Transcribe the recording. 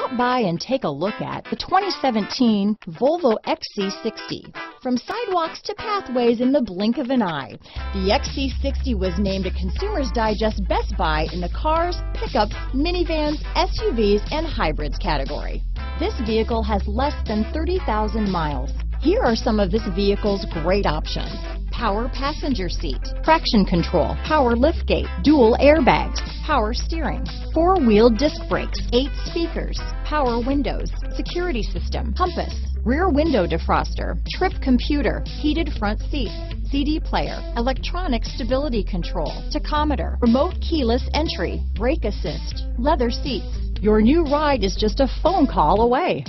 Stop by and take a look at the 2017 Volvo XC60. From sidewalks to pathways in the blink of an eye, the XC60 was named a Consumer's Digest Best Buy in the cars, pickups, minivans, SUVs, and hybrids category. This vehicle has less than 30,000 miles. Here are some of this vehicle's great options power passenger seat, traction control, power liftgate, dual airbags, power steering, four-wheel disc brakes, eight speakers, power windows, security system, compass, rear window defroster, trip computer, heated front seats, CD player, electronic stability control, tachometer, remote keyless entry, brake assist, leather seats. Your new ride is just a phone call away.